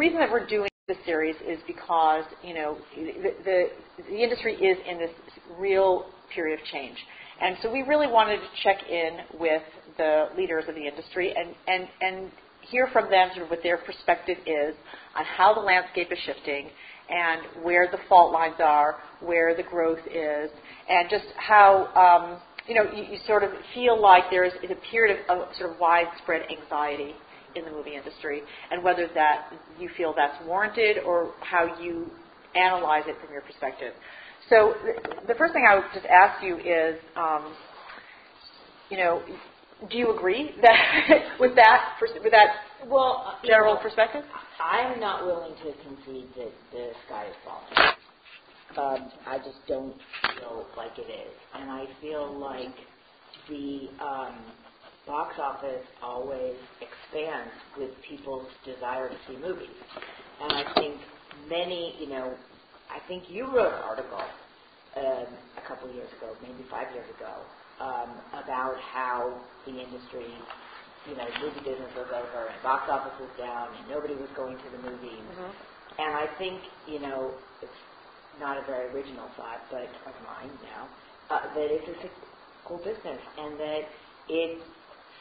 reason that we're doing this series is because you know the, the, the industry is in this real period of change, and so we really wanted to check in with the leaders of the industry and and and hear from them sort of what their perspective is on how the landscape is shifting and where the fault lines are, where the growth is, and just how um, you know you, you, sort of feel like there is a period of, of sort of widespread anxiety in the movie industry, and whether that you feel that's warranted or how you analyze it from your perspective. So the first thing I would just ask you is, um, you know, do you agree that with that with that well general know, perspective? I'm not willing to concede that the sky is falling. Um, I just don't feel like it is, and I feel like the um, box office always expands with people's desire to see movies, and I think many, you know, I think you wrote an article um, a couple of years ago, maybe five years ago, um, about how the industry, you know, movie business was over and box office was down and nobody was going to the movies. Mm-hmm. And I think, you know, it's not a very original thought, but of mine now, uh, that it's a cyclical business and that it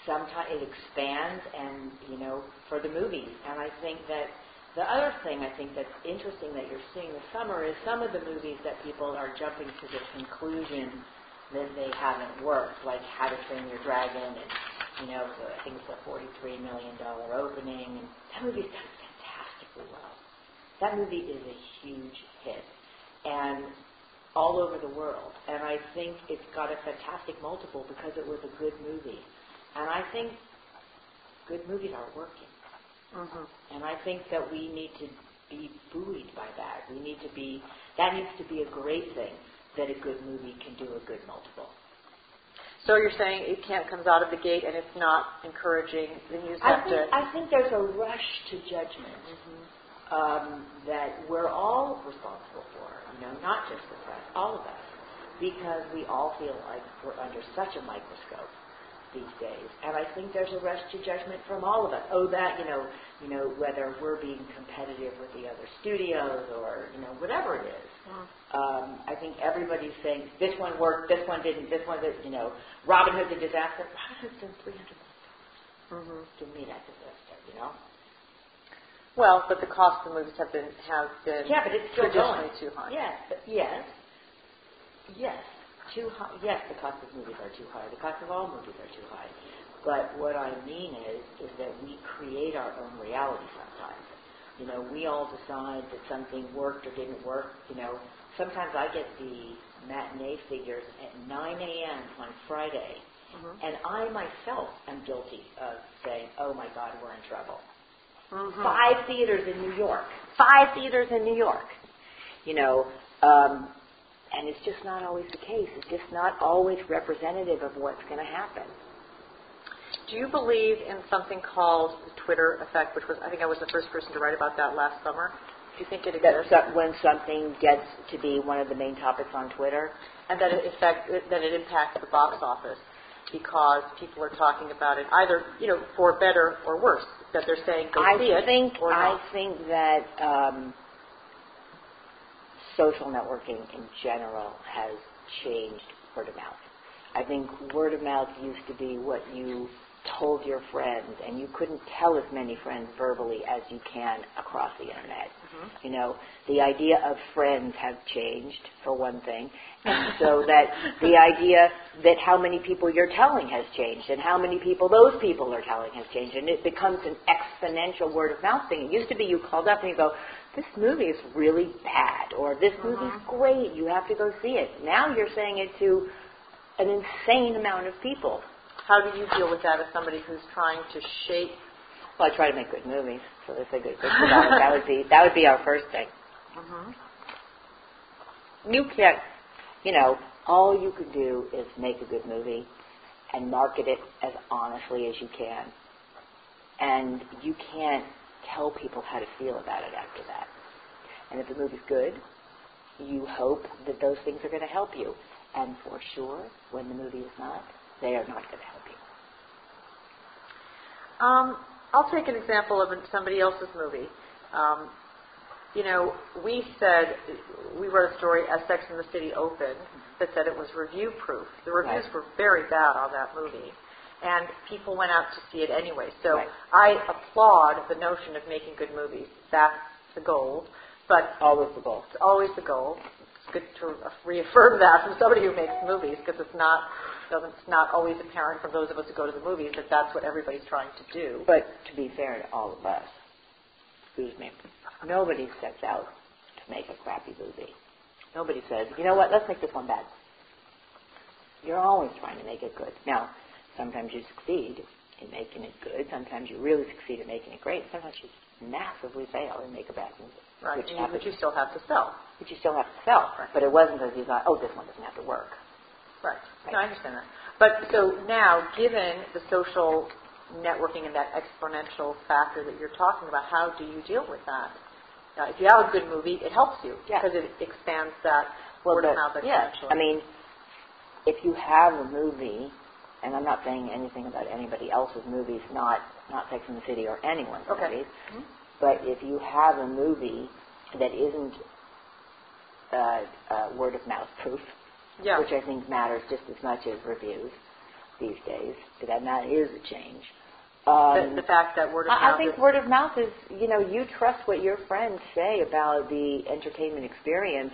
sometimes it expands and, you know, for the movies. And I think that the other thing I think that's interesting that you're seeing this summer is some of the movies that people are jumping to the conclusion that they haven't worked, like How to Train Your Dragon, and you know, I think it's a $43 million opening, and that movie's done fantastically well. That movie is a huge hit, and all over the world. And I think it's got a fantastic multiple because it was a good movie. And I think good movies are working. Mm-hmm. And I think that we need to be buoyed by that. We need to be, that needs to be a great thing that a good movie can do a good multiple. So you're saying it can't comes out of the gate and it's not encouraging. Then you I think, to. I think there's a rush to judgment mm-hmm. um, that we're all responsible for. You know, not just the press, all of us, because we all feel like we're under such a microscope these days. And I think there's a rush to judgment from all of us. Oh, that you know, you know, whether we're being competitive with the other studios or you know whatever it is. Yeah. Um, I think everybody's saying this one worked, this one didn't, this one did. You know, Robin Hood's a disaster. Robin Hood's done three hundred mm-hmm. To me, that's a disaster. You know. Well, but the cost of movies have been have been yeah, but it's still going. too high. Yes, but yes, yes too high. Yes, the cost of movies are too high. The cost of all movies are too high. But what I mean is, is that we create our own reality sometimes. You know, we all decide that something worked or didn't work. You know, sometimes I get the matinee figures at 9 a.m. on Friday, mm-hmm. and I myself am guilty of saying, "Oh my God, we're in trouble." Mm-hmm. Five theaters in New York. Five theaters in New York. You know, um, and it's just not always the case. It's just not always representative of what's going to happen. Do you believe in something called the Twitter effect, which was, I think I was the first person to write about that last summer? Do you think it exists? That when something gets to be one of the main topics on Twitter? And that it, affect, that it impacts the box office because people are talking about it either, you know, for better or worse, that they're saying go I see it think, or not. I think that um, social networking in general has changed word of mouth. I think word of mouth used to be what you told your friends, and you couldn't tell as many friends verbally as you can across the internet. Mm-hmm. You know, the idea of friends have changed for one thing, and so that the idea that how many people you're telling has changed, and how many people those people are telling has changed, and it becomes an exponential word of mouth thing. It used to be you called up and you go, this movie is really bad, or this uh-huh. movie's great, you have to go see it. Now you're saying it to an insane amount of people. How do you deal with that as somebody who's trying to shape? Well, I try to make good movies, so that's a good. That would be that would be our first thing. Uh-huh. You can't, you know, all you can do is make a good movie and market it as honestly as you can, and you can't tell people how to feel about it after that. And if the movie's good, you hope that those things are going to help you. And for sure, when the movie is not, they are not going to help you. Um, I'll take an example of somebody else's movie. Um, you know, we said, we wrote a story as Sex and the City opened that said it was review proof. The reviews Right. were very bad on that movie. And people went out to see it anyway. So Right. I applaud the notion of making good movies. That's the goal. But Always the goal. it's always the goal. It's good to reaffirm that from somebody who makes movies because it's not, doesn't, it's not always apparent from those of us who go to the movies that that's what everybody's trying to do. But to be fair to all of us, excuse me, nobody sets out to make a crappy movie. Nobody says, you know what, let's make this one bad. You're always trying to make it good. Now, sometimes you succeed in making it good. Sometimes you really succeed in making it great. Sometimes you massively fail and make a bad movie. Right, Which and you- happens. but you still have to sell. But you still have to sell. But it wasn't because you thought, oh, this one doesn't have to work. Right. No, I understand that. But so now, given the social networking and that exponential factor that you're talking about, how do you deal with that? Uh, if you have a good movie, it helps you Yeah. because it expands that word of mouth yeah. I mean, if you have a movie, and I'm not saying anything about anybody else's movies, not not Sex and the City or anyone's Okay. movies, but if you have a movie that isn't uh, uh, word of mouth proof, yeah. which I think matters just as much as reviews these days, that that is a change. Um, the, the fact that word of I, I think word of mouth is, you know, you trust what your friends say about the entertainment experience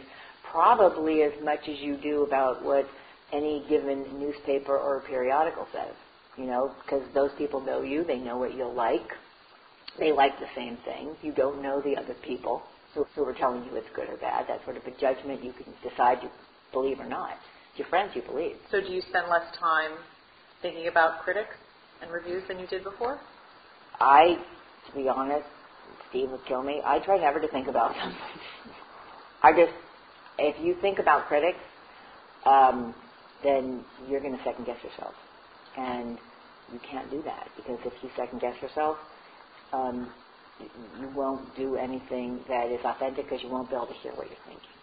probably as much as you do about what any given newspaper or periodical says, you know, because those people know you, they know what you'll like, they like the same things, you don't know the other people who, who are telling you it's good or bad. That's sort of a judgment you can decide you believe or not. Your friends you believe. so do you spend less time thinking about critics and reviews than you did before? I, to be honest, Steve would kill me. I try never to think about them. I just, if you think about critics, um, then you're going to second guess yourself, and you can't do that because if you second guess yourself, um, you won't do anything that is authentic because you won't be able to hear what you're thinking.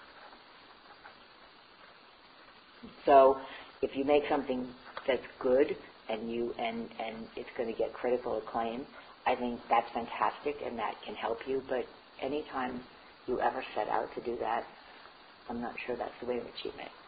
So, if you make something that's good and you and and it's going to get critical acclaim, I think that's fantastic and that can help you. But anytime you ever set out to do that, I'm not sure that's the way to achieve it.